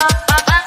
ah, ah,